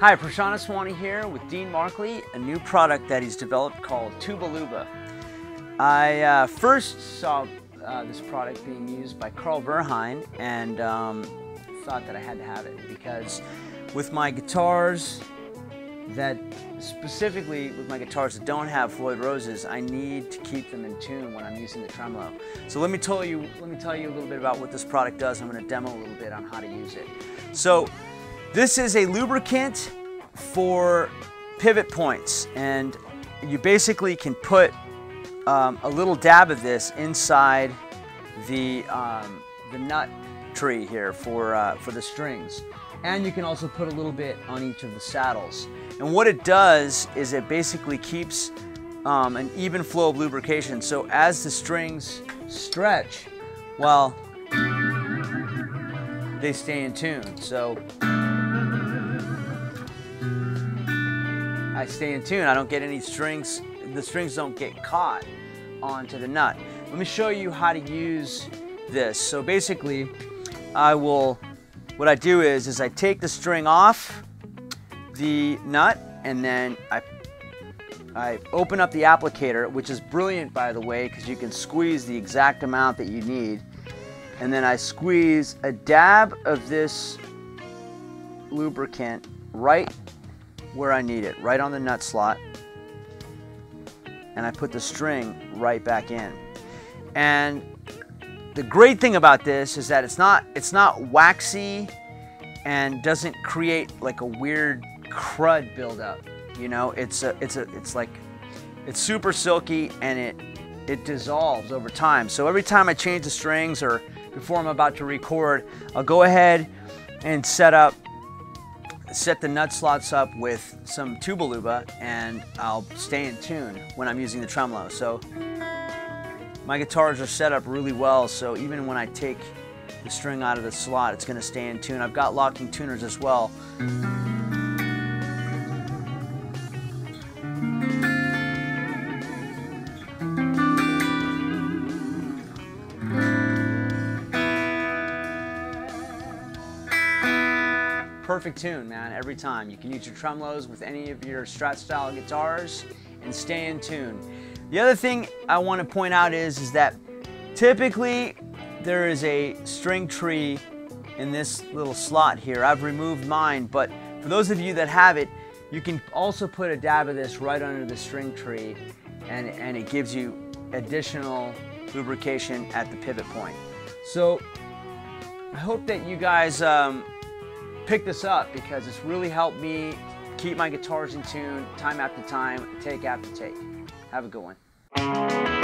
Hi, Prashant Aswani here with Dean Markley, a new product that he's developed called Tuba Luba. I uh, first saw uh, this product being used by Carl Verheyen and um, thought that I had to have it because with my guitars that specifically with my guitars that don't have Floyd Roses, I need to keep them in tune when I'm using the tremolo. So let me tell you, let me tell you a little bit about what this product does. I'm going to demo a little bit on how to use it. So this is a lubricant for pivot points and you basically can put um, a little dab of this inside the, um, the nut tree here for, uh, for the strings. And you can also put a little bit on each of the saddles. And what it does is it basically keeps um, an even flow of lubrication. So as the strings stretch, well, they stay in tune. So I stay in tune. I don't get any strings, the strings don't get caught onto the nut. Let me show you how to use this. So basically, I will, what I do is, is I take the string off the nut and then I, I open up the applicator, which is brilliant by the way, because you can squeeze the exact amount that you need. And then I squeeze a dab of this lubricant right where I need it, right on the nut slot. And I put the string right back in. And the great thing about this is that it's not it's not waxy and doesn't create like a weird crud buildup. You know, it's a it's a it's like it's super silky and it it dissolves over time. So every time I change the strings or before I'm about to record, I'll go ahead and set up set the nut slots up with some Tuba Luba and I'll stay in tune when I'm using the tremolo. So my guitars are set up really well so even when I take the string out of the slot it's going to stay in tune. I've got locking tuners as well. Perfect tune, man, every time. You can use your tremolos with any of your Strat style guitars and stay in tune. The other thing I want to point out is, is that typically there is a string tree in this little slot here. I've removed mine, but for those of you that have it, you can also put a dab of this right under the string tree and, and it gives you additional lubrication at the pivot point. So I hope that you guys um, pick this up because it's really helped me keep my guitars in tune time after time, take after take. Have a good one.